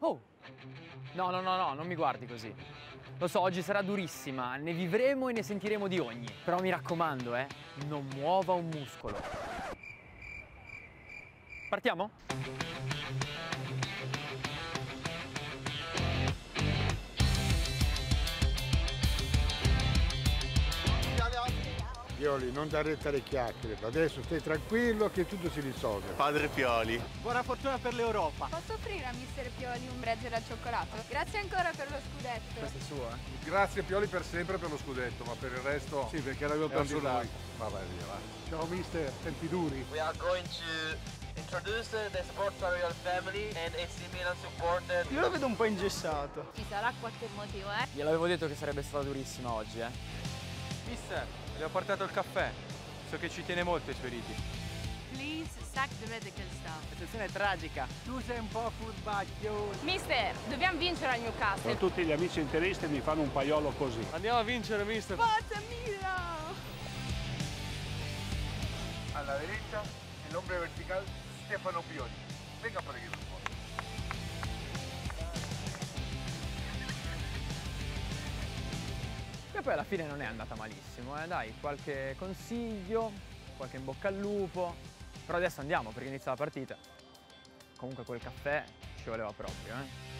Oh! No, no, no, no, non mi guardi così. Lo so, oggi sarà durissima, ne vivremo e ne sentiremo di ogni. Però mi raccomando, eh, non muova un muscolo. Partiamo? Pioli, non dare retta alle chiacchiere, adesso stai tranquillo che tutto si risolve. Padre Pioli. Buona fortuna per l'Europa. Posso offrire a Mister Pioli un bregel al cioccolato? Grazie ancora per lo scudetto. Questo è suo, eh? Grazie Pioli per sempre per lo scudetto, ma per il resto Sì, perché l'avevo perso lui. Vabbè, via, va. Ciao mister, tempi duri. We are going to introduce the Sports Royal family and AC Milan supporter. Io lo vedo un po' ingessato. Ci sarà qualche motivo, eh? Gliel'avevo detto che sarebbe stata durissima oggi, eh? Mister, le ho portato il caffè. So che ci tiene molto ai suoi riti. Please sack the medical staff. La situazione è tragica. Tu sei un po' furbacchio. Mister, dobbiamo vincere a Newcastle. Tutti gli amici interisti mi fanno un paiolo così. Andiamo a vincere, mister. Forza Milan! Alla derecha, el hombre vertical, Stefano Pioli. Venga por aquí, por favor. Poi alla fine non è andata malissimo, eh? Dai, qualche consiglio, qualche in bocca al lupo. Però adesso andiamo perché inizia la partita. Comunque quel caffè ci voleva proprio, eh?